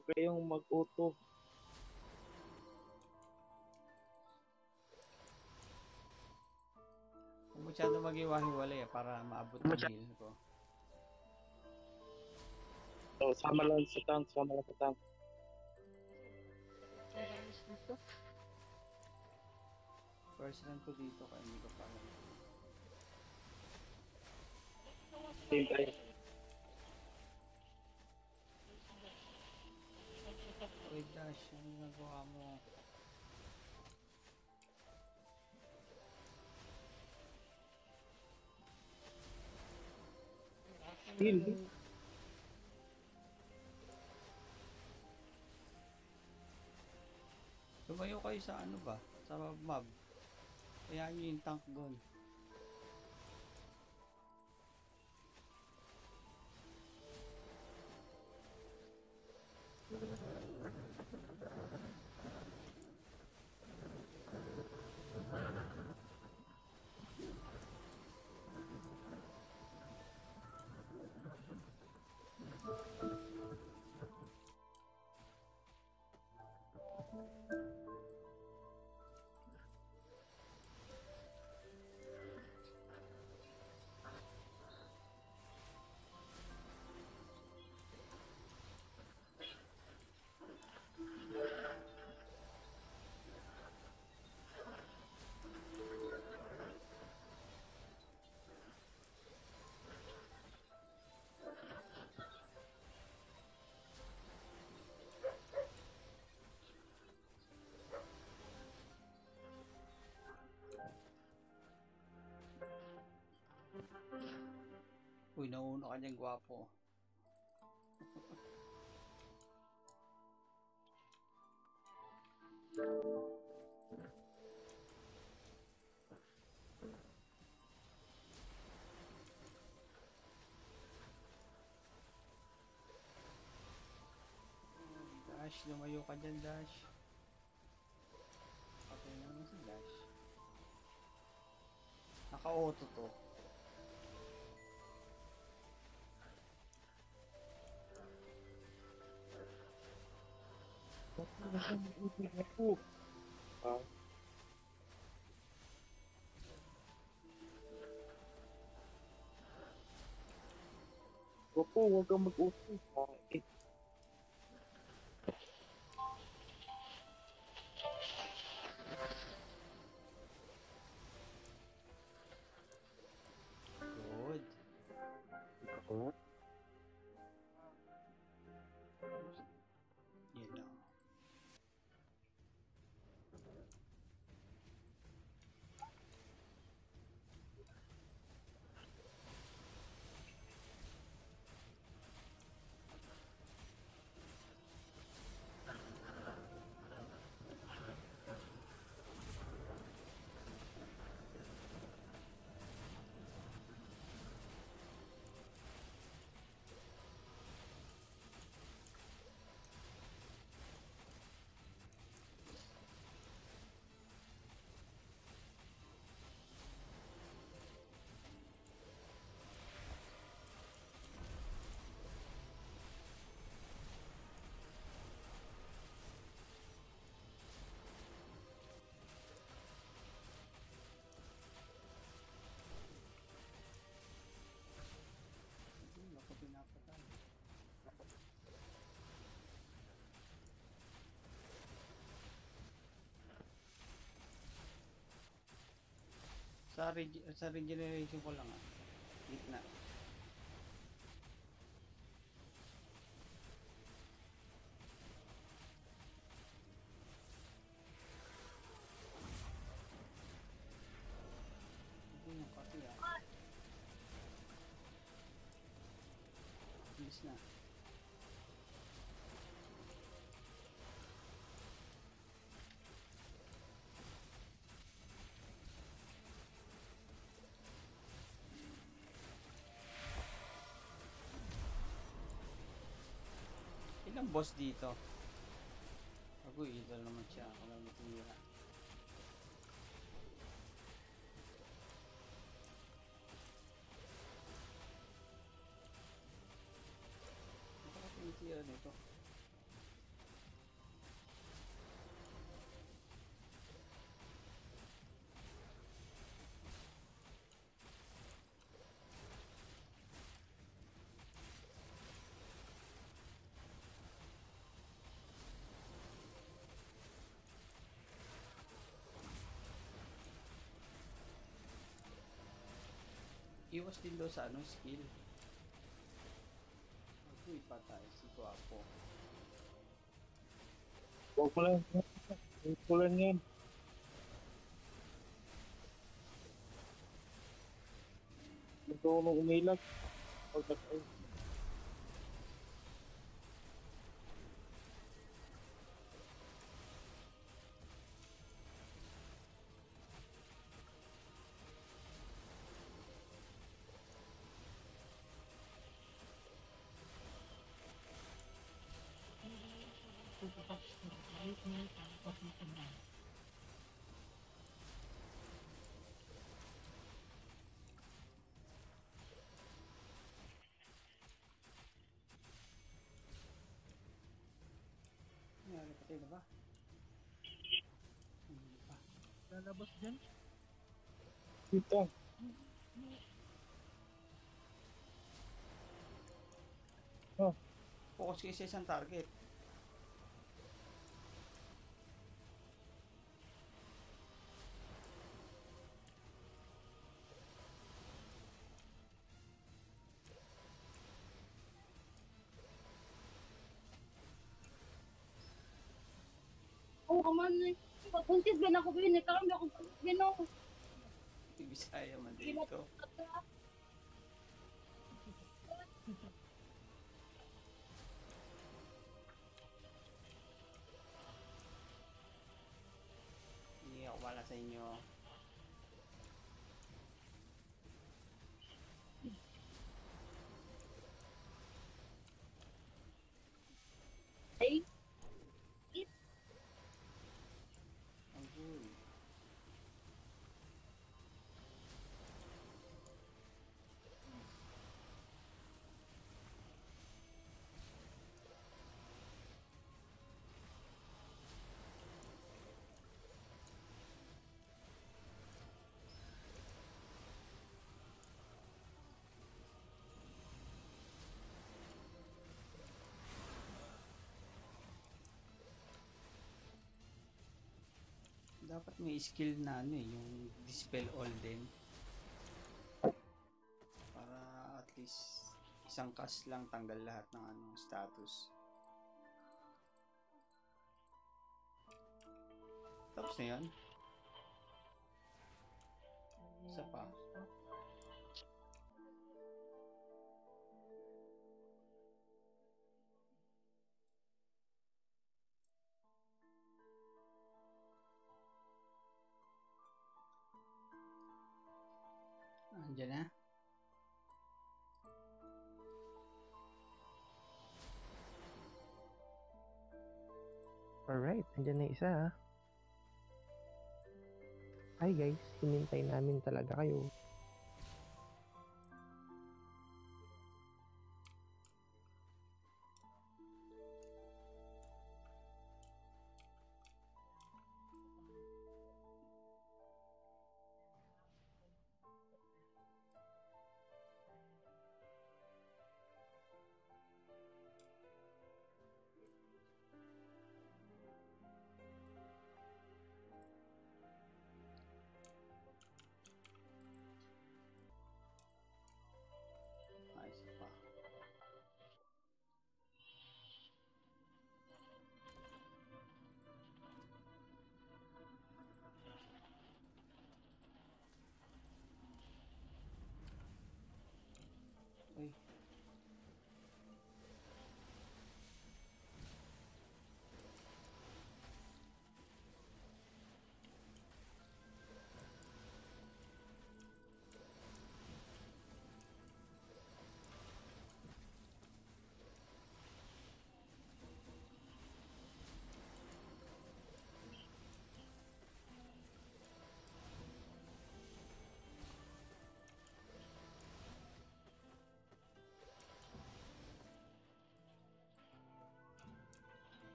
Huwag kayong mag-auto. Huwag masyado mag-iwahiwalay eh, para maabot yung heal ko. So, sama lang sa tank, sama lang sa tank. First run ko dito kaya hindi ko pa alam. Team tayo. Uy Dash, ano nagawa mo? Heal. Lumayo kayo sa ano ba? Sa mob. Kaya nyo yung tank doon. Uy, nauna ka dyan, gwapo. Dash, lumayo ka dyan, Dash. Okay naman si Dash. Naka-auto to. Ah. Opo, huwag kang mag-auto. Ah, Sa, reg- sa regeneration ko lang ah. Gitna. Bilis na. Ilang boss dito? Ako idol naman siya. Lang matira. Iwas din daw sa ano, skill. Ako ipatay si Guapo. Huwag mo lang. Huwag mo lang yan. Ito ko nung umilag. Pag nag- Nangyari patay na ba? Hindi pa. Lalabas dyan. Kita. Focus kayo sa isang target. Oo, oh, man. Pagpuntis ba na ako ba yun? Karoon ba akong ginaw? Bisaya man dito. Hindi ako wala sa inyo. Dapat may skill na ano eh, yung dispel all din. Para at least isang cast lang tanggal lahat ng ano status. Tapos na yun? Isa pa. Andiyan na. Alright, andyan na isa ha. Hi guys, hinintay namin talaga kayo.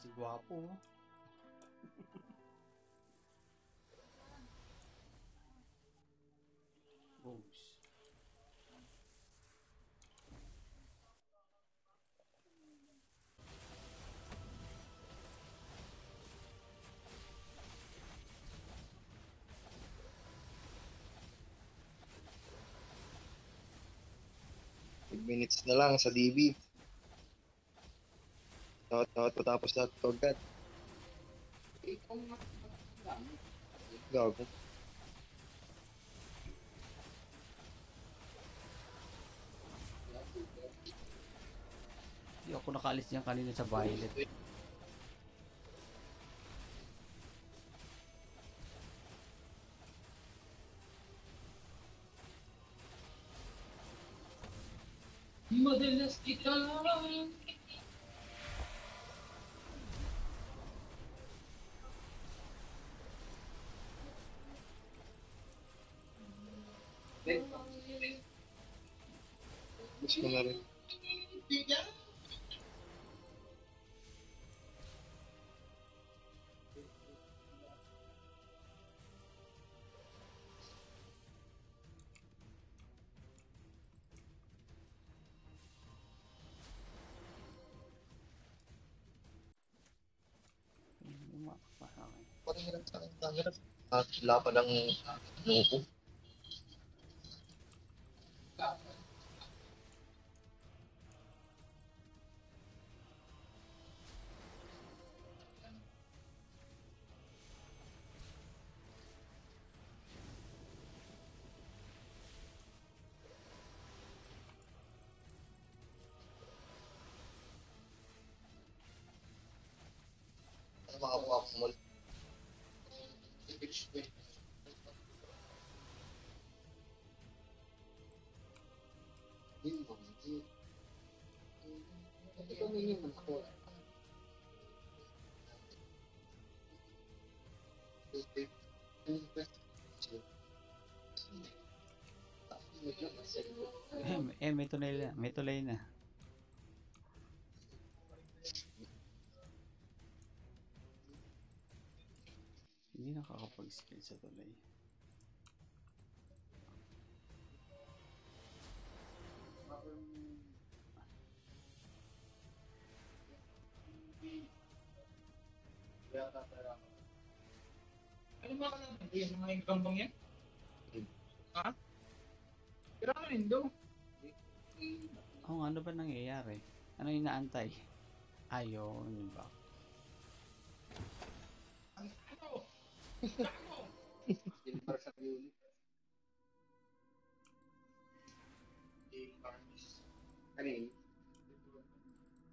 si Guapo. Rose. minutes na lang sa DB. Not, not, tapos lahat to agad. Gago. Hindi ako nakaalis diyan kanina sa violet. Madalas kita Mas mo na rin. Parang hirap sa akin camera. At lapad ang ano makakuha ko mo? Eh, may- eh, may tulay na. May tulay na. Hindi nakakapag-skill sa tulay. Ano ba? Yan, mga yung gambang yan? Hmm. Ha? Pero ano yun do? Oh, ano ba nangyayari? Ano yung inaantay? Ayun, yun ba?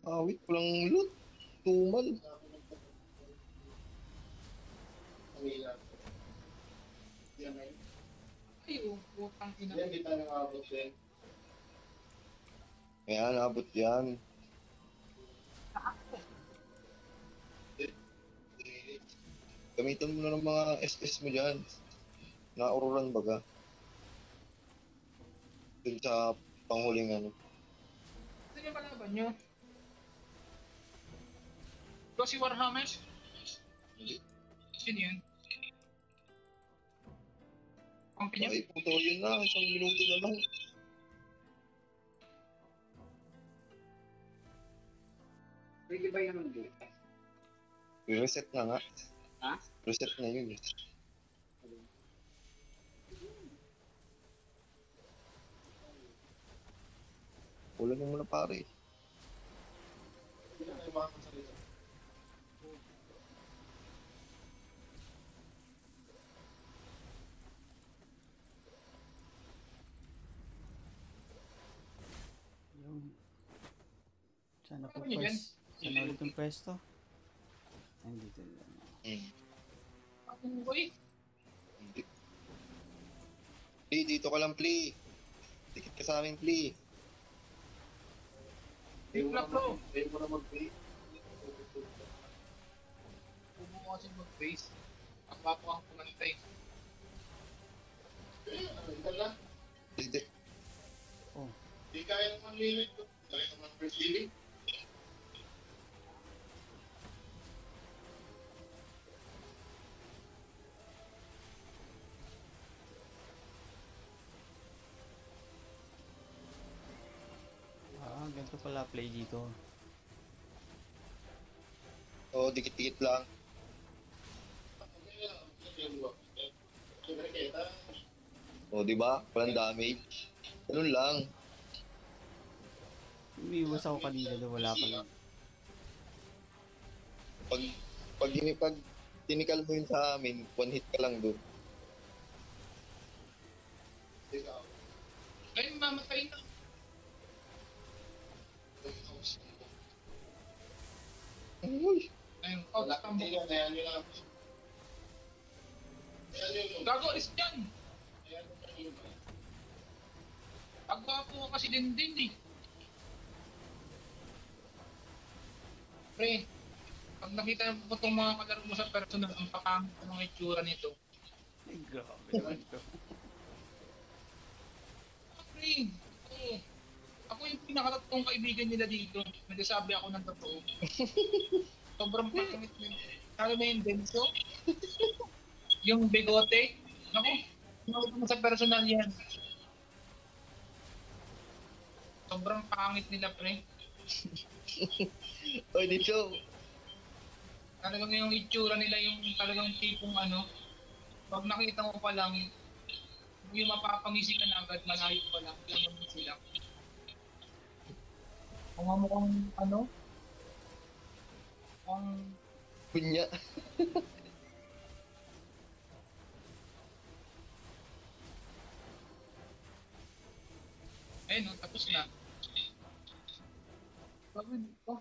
Awit, walang loot. Tumal. Ay, oh, putang ina. Ayan, abot yan. Gamitan mo na ng mga SS mo dyan. Naururan baga. Dun sa panghuling ano. Sino yung kalaban nyo? Ito si Warhammer? Sino yun? Ang pinya? Ay, puto yun na. Isang minuto na lang. Pwede ba yun ang dito? Reset na nga. Ha? Reset na yun. eh. Ulan mo muna pare. Yung... Saan na po Ano yan? pwesto? Saan na ulit yung pwesto? Ay, dito lang. Hmm. Ako boy. Hindi. Play, dito ka lang play. Dikit ka sa amin play. Big block bro. Pwede mo na mag-play. Huwag mo kasi mag-base. Ang bapo ang kumantay. Hindi. Di kaya naman limit ko. Kaya naman first limit. Ganito pala play dito. Oo, dikit-dikit lang. O, di ba? Walang damage. Ganun lang. Umiwas ako kanina na wala pa lang. Pag, pag, pag tinikal mo yun sa amin, one hit ka lang doon. Uy! Ayun, oh, Wala tambo. Hindi lang. Ayan nyo lang. Gago, is lang. Agwapo ka kasi din din eh. Pre, pag nakita mo itong mga kalaro mo sa personal, ang pakangit ng mga itsura nito. Ay, grabe naman to. Pre, yung pinakatatlong kaibigan nila dito. Nagsasabi ako ng totoo. Sobrang pangit yun. Alam mo yung denso? yung bigote? Ako, nakita mo sa personal yan. Sobrang pangit nila, pre. Oy, dito! talagang yung itsura nila yung talagang tipong ano, pag nakita mo pa lang, yung mapapangisi ka na agad, malayo pa lang, alam mo Mga mukhang ano, ang Kunya. eh no, tapos na. Sabi dito.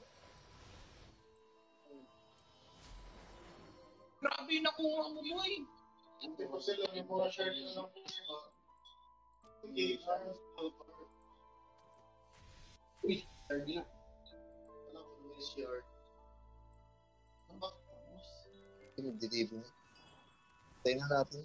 Grabe yung nakuha mo mo eh. Hindi ko sila, yung mga shirt na lang po sila. Parang. Uy, third na. Alam ko, your. Ano ba? Hindi, di ba? Tayo na natin.